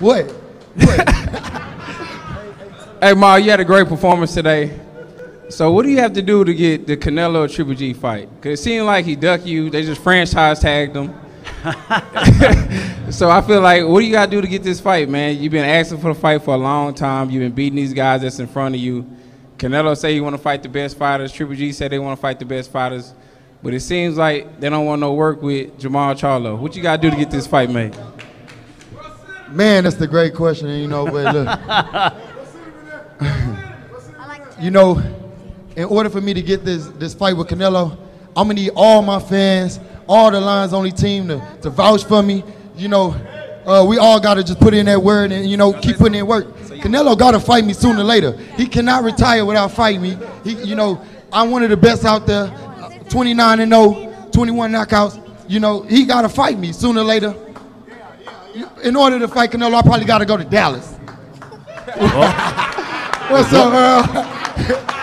What? What? Hey, Ma, you had a great performance today. So, what do you have to do to get the Canelo Triple G fight? Because it seemed like he ducked you. They just franchise tagged him. so, I feel like, what do you got to do to get this fight, man? You've been asking for the fight for a long time. You've been beating these guys that's in front of you. Canelo say he want to fight the best fighters. Triple G said they want to fight the best fighters. But it seems like they don't want no work with Jermall Charlo. What you got to do to get this fight made? Man, that's the great question. You know, but look. you know, in order for me to get this this fight with Canelo, I'm gonna need all my fans, all the Lions Only team to, to vouch for me. You know, uh, we all gotta just put in that word and you know keep putting in work. Canelo gotta fight me sooner or later. He cannot retire without fighting me. He, you know, I'm one of the best out there. 29 and 0, 21 knockouts. You know, he gotta fight me sooner or later. In order to fight Canelo, I probably gotta go to Dallas. What's up, Errol?